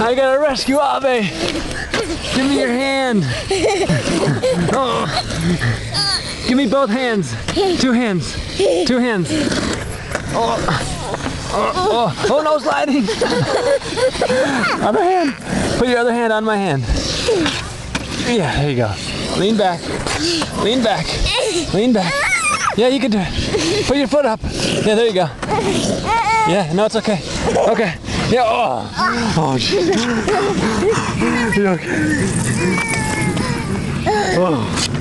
I gotta rescue Abe. Eh? Give me your hand. Oh. Give me both hands. Two hands. Two hands. Oh, oh, oh, oh no, sliding. Other hand. Put your other hand on my hand. Yeah, there you go. Lean back. Lean back. Lean back. Yeah, you can do it. Put your foot up. Yeah, there you go. Yeah, no, it's okay. Okay. Yeah. Oh. Oh. jeez. You okay? Oh.